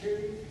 Carried.